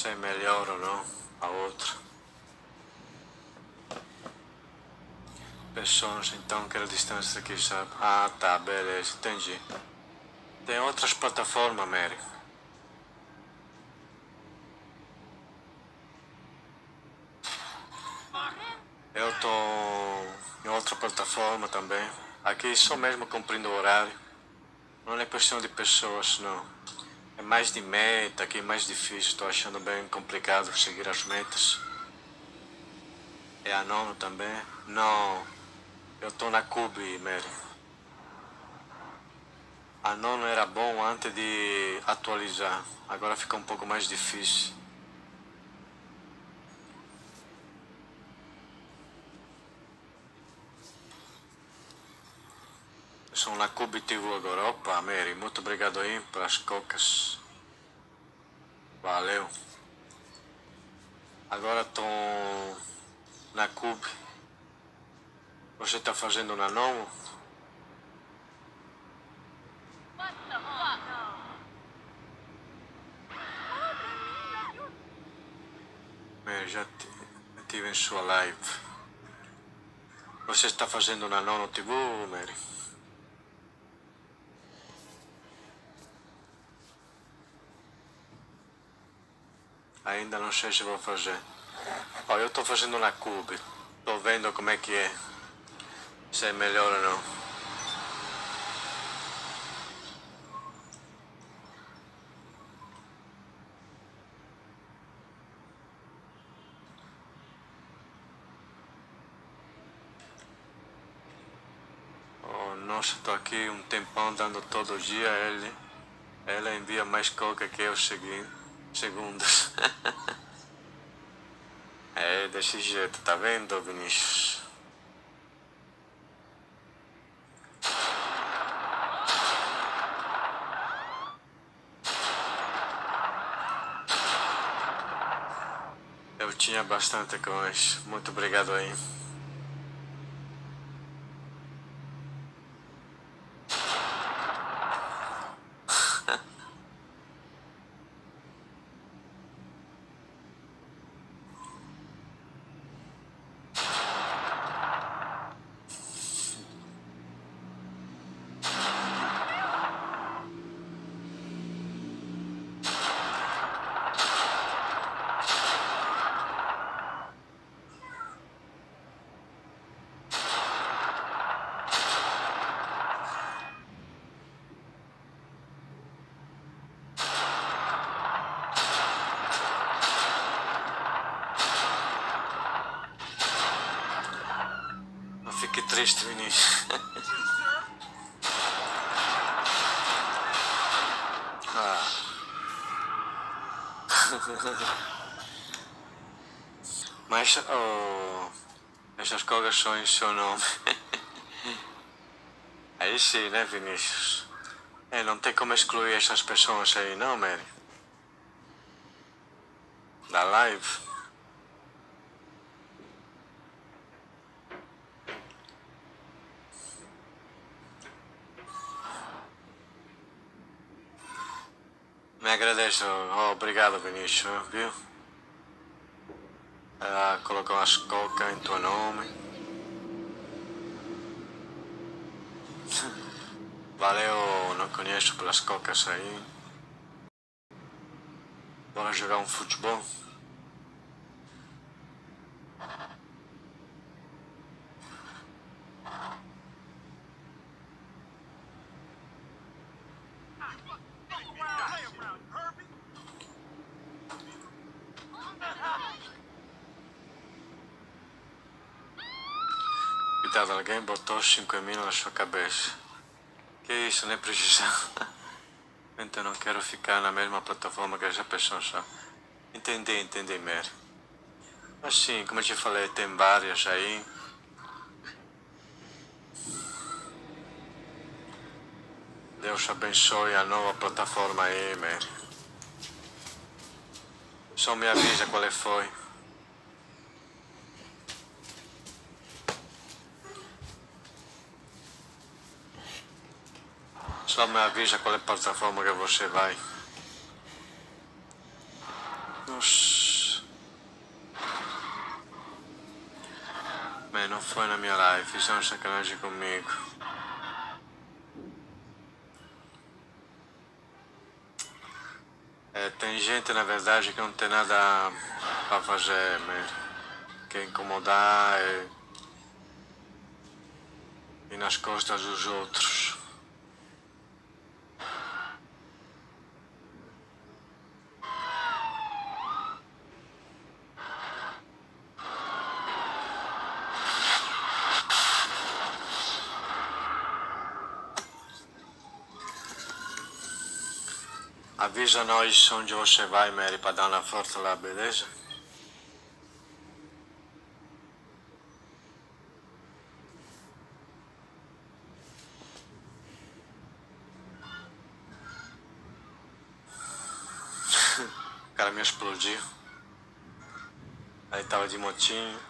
se é melhor ou não a outra. Pessoas, então, que a distância aqui, sabe? Ah, tá, beleza, entendi. Tem outras plataformas, Mary. Eu tô em outra plataforma também. Aqui só mesmo cumprindo o horário. Não é questão de pessoas, não. É mais de meta, aqui é mais difícil. Estou achando bem complicado seguir as metas. É a nono também? Não. Eu tô na Cube, Mary. A nono era bom antes de atualizar. Agora fica um pouco mais difícil. São TV agora. Opa, Mary, muito obrigado aí pelas cocas. Valeu. Agora estou na Cube. Você está fazendo na Novo? Mary, já estive em sua live. Você está fazendo na Nono TV, Mary? Ainda não sei se vou fazer. Ó, eu estou fazendo na Cube. Estou vendo como é que é. Se é melhor ou não. Oh, nossa, estou aqui um tempão dando todo dia. Ele, ela envia mais coca que eu seguindo segundos. é desse jeito, tá vendo, Vinícius? Eu tinha bastante coisa. Muito obrigado aí. Não fique triste, Vinícius. ah. Mas oh, são em seu nome. Aí sim, né, Vinícius? É, não tem como excluir essas pessoas aí, não, Mary? Da live? Oh, obrigado, Vinícius, viu? Ela colocou as cocas em teu nome. Valeu, não conheço pelas cocas aí. Bora jogar um futebol? 5 mil na sua cabeça. Que isso, nem precisa. Então não quero ficar na mesma plataforma que essa pessoa só. Entendi, entendi, Mary. Mas sim, como eu te falei, tem várias aí. Deus abençoe a nova plataforma aí, Mary. Só me avisa qual é foi. Só me avisa qual é a plataforma que você vai. Nossa. Bem, não foi na minha live, fizeram é sacanagem comigo. É, tem gente, na verdade, que não tem nada para fazer, mesmo. que incomodar e... e nas costas dos outros. Avisa nós onde você vai, Mary, para dar uma força lá, beleza? o cara me explodiu. Aí tava de motinho.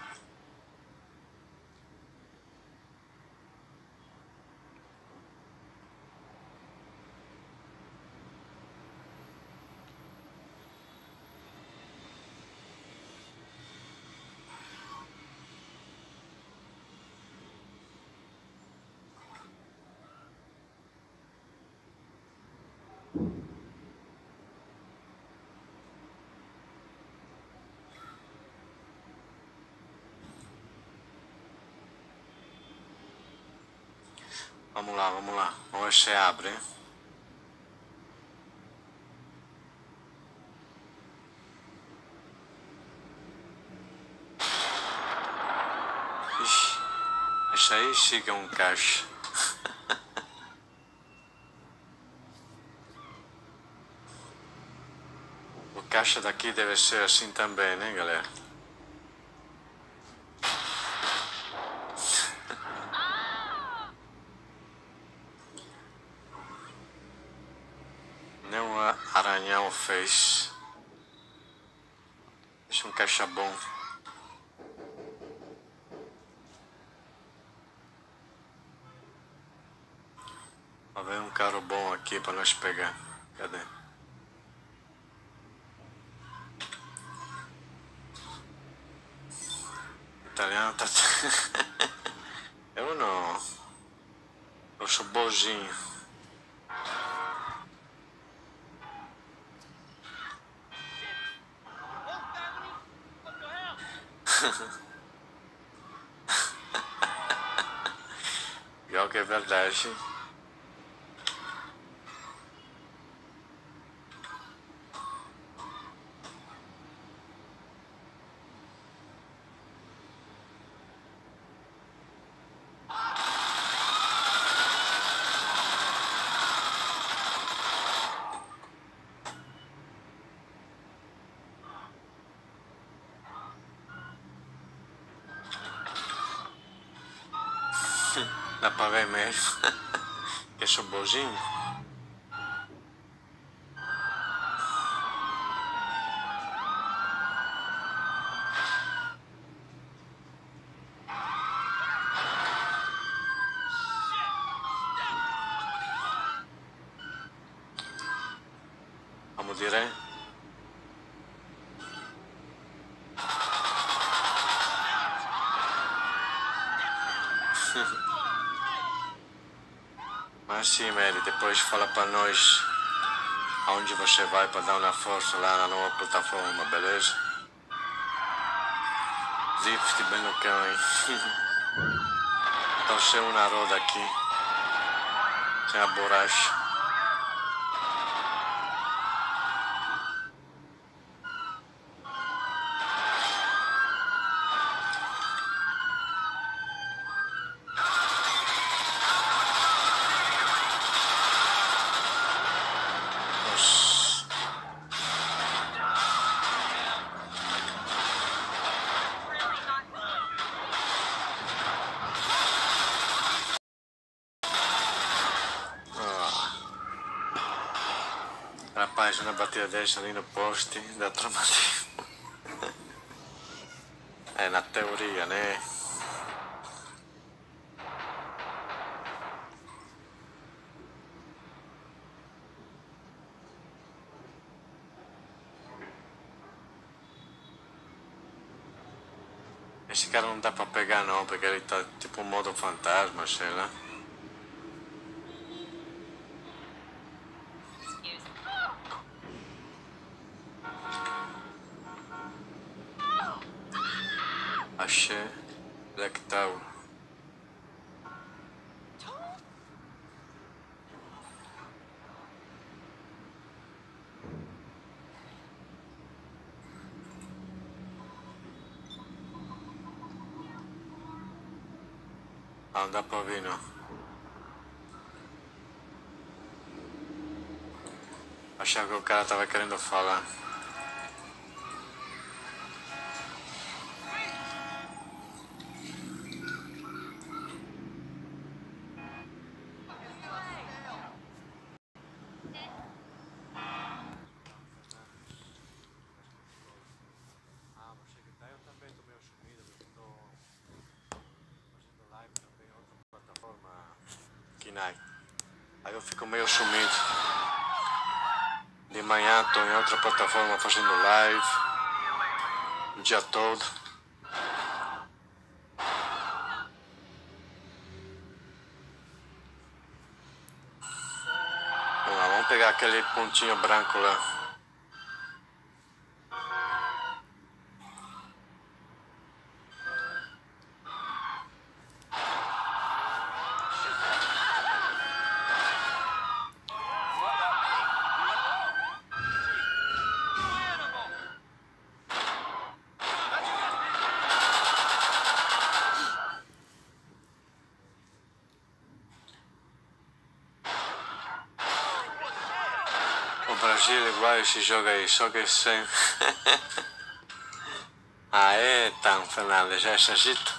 Vamos lá, vamos lá. Vamos ver se abre. Ixi, isso aí chega um caixa. o caixa daqui deve ser assim também, né, galera? Aranhão fez. Deixa um caixa bom. Vai ver um carro bom aqui para nós pegar. Cadê? O italiano tá. Eu não. Eu sou bonzinho. Pior que é verdade. Dá pra ver mesmo. Que sou bonzinho. Vamos direto. Mas sim, Mary, depois fala pra nós aonde você vai para dar uma força lá na nova plataforma, beleza? Drift bem no cão, hein? Torceu uma roda aqui. Tem a borracha. Dessa ali no poste dá traumatismo. É, na teoria, né? Esse cara não dá pra pegar não, porque ele tá tipo modo fantasma, sei lá. Ah, não dá pra ouvir não. Achava que o cara tava querendo falar. Ah, você que tá, eu também tô meio sumido, porque tô fazendo live também em outra plataforma Aí eu fico meio sumido. De manhã tô em outra plataforma fazendo live. O dia todo. Vamos lá, vamos pegar aquele pontinho branco lá. É igual esse jogo aí, só que sem. é, então, Fernandes, é agito?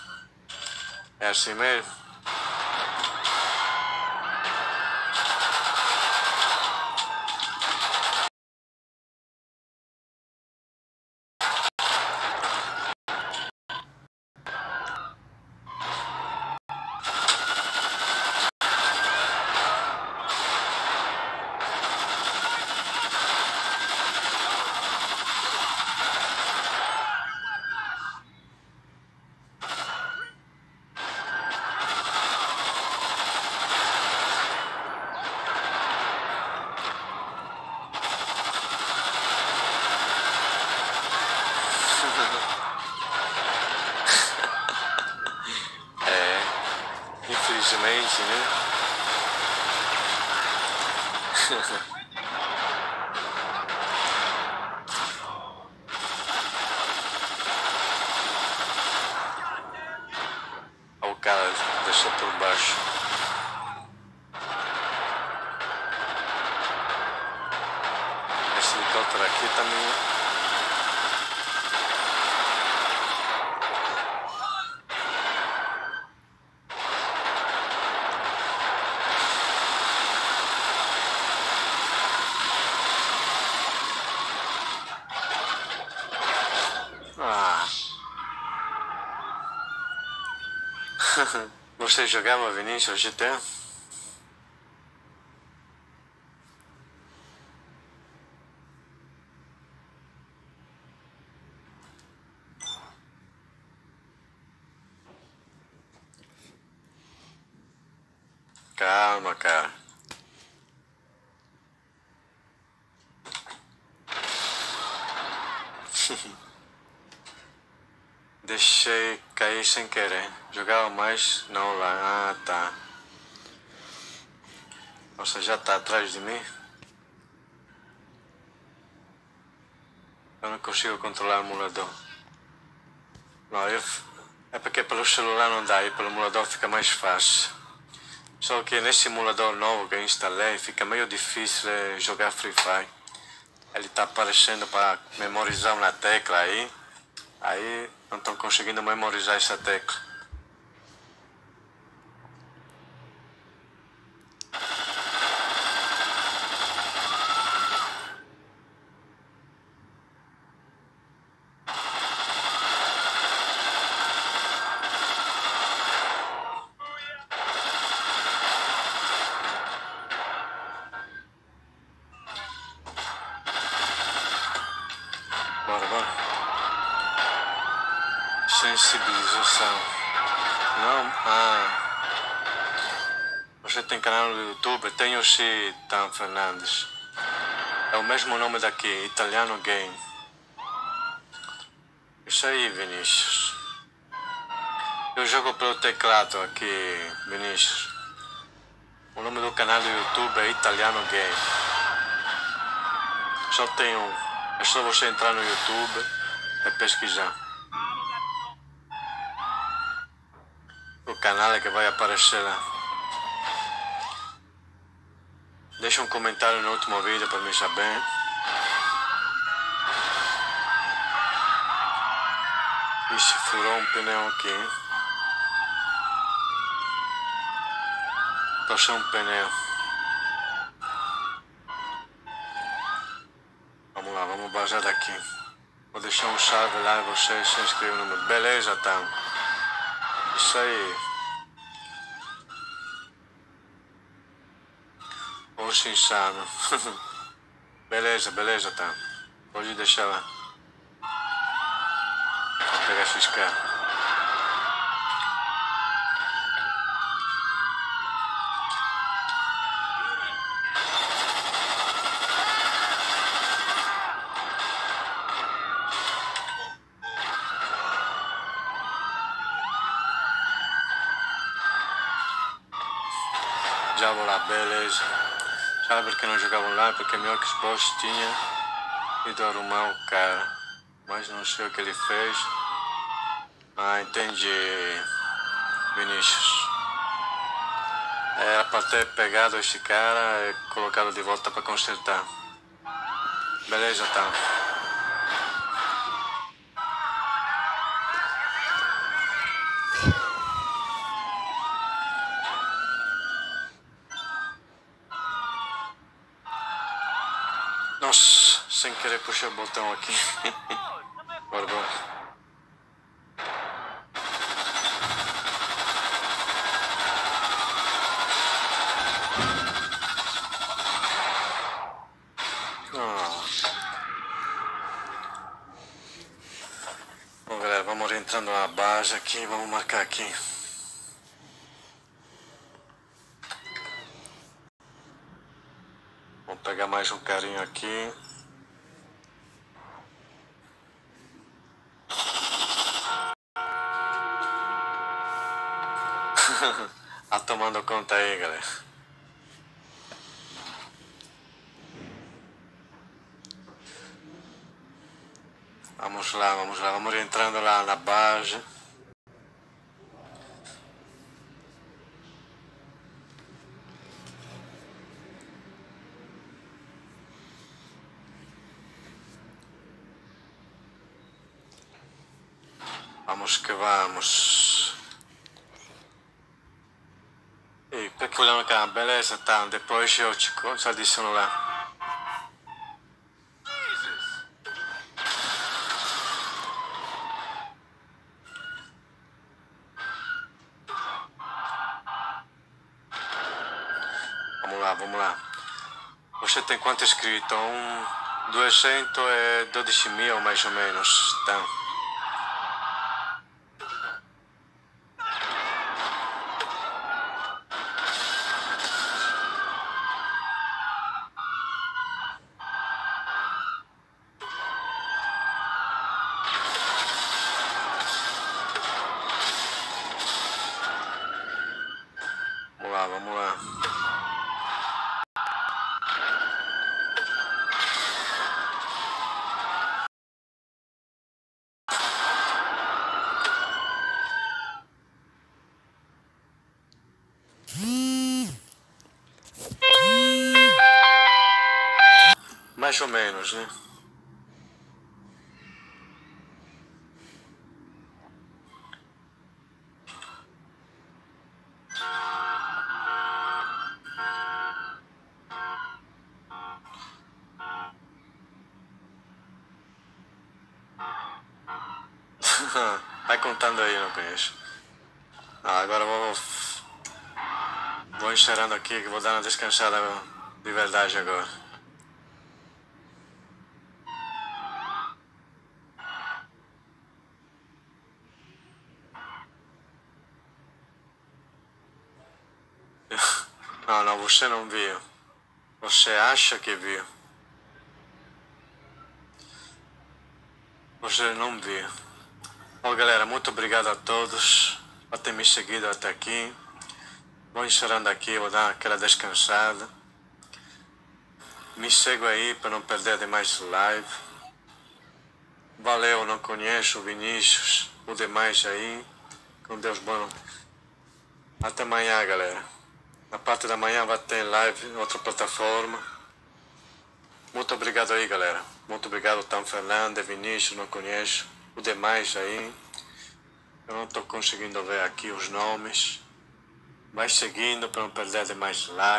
É assim mesmo? É, infelizmente, né? Olha o cara deixou por baixo. Esse helicóptero aqui também. Ah. Você jogava Vinícius GTA? Calma, cara. Deixei cair sem querer. Jogava mais não lá. Ah, tá. Você já tá atrás de mim? Eu não consigo controlar o emulador. Não, eu... É porque pelo celular não dá e pelo emulador fica mais fácil. Só que nesse emulador novo que eu instalei fica meio difícil eh, jogar Free Fire. Ele tá aparecendo para memorizar uma tecla aí. Aí não estão conseguindo memorizar essa tecla. Bora, bora. Sem civilização. Não? Ah. Você tem canal no YouTube? Tem o Tan Fernandes. É o mesmo nome daqui, Italiano Game. Isso aí, Vinícius. Eu jogo pelo teclado aqui, Vinícius. O nome do canal do YouTube é Italiano Game. Só tem um. É só você entrar no YouTube e pesquisar. O canal é que vai aparecer lá. Deixa um comentário no último vídeo para me saber. Ixi, furou um pneu aqui. Torceu um pneu. Vamos lá, vamos vazar daqui. Vou deixar um salve lá e você se inscreve no meu. Beleza, tá? Isso aí. Poxa, insano. beleza, beleza, tá. Pode deixar lá. Vou pegar XK. Já vou lá, beleza. Porque não jogava online? Porque meu Xbox tinha ido arrumar o cara. Mas não sei o que ele fez. Ah, entendi. Vinícius. Era para ter pegado este cara e colocado de volta para consertar. Beleza, tá. Nossa, sem querer o botão aqui. bora, bora. Ah. Vamos entrando na base aqui, vamos marcar aqui. pegar mais um carinho aqui. Tomando conta aí, galera. Vamos lá, vamos lá, vamos entrando lá na base. Vamos que vamos. Peculiar cá, beleza, tá. Depois eu te adiciono lá. Vamos lá, vamos lá. Você tem quanto inscrito? Um 212 mil mais ou menos, tá? Mais ou menos, né? Vai contando aí, não conheço. Ah, agora vou. Vou encerrando aqui que vou dar uma descansada de verdade agora. Não, não, você não viu. Você acha que viu. Você não viu. Bom, galera, muito obrigado a todos por ter me seguido até aqui. Vou encerrando aqui, vou dar aquela descansada. Me segue aí para não perder demais live. Valeu, não conheço o Vinícius, o demais aí. Com Deus bom. Até amanhã, galera. Na parte da manhã vai ter live em outra plataforma. Muito obrigado aí, galera. Muito obrigado, Tam Fernandes, Vinícius, não conheço. O demais aí. Eu não estou conseguindo ver aqui os nomes. Vai seguindo para não perder demais live.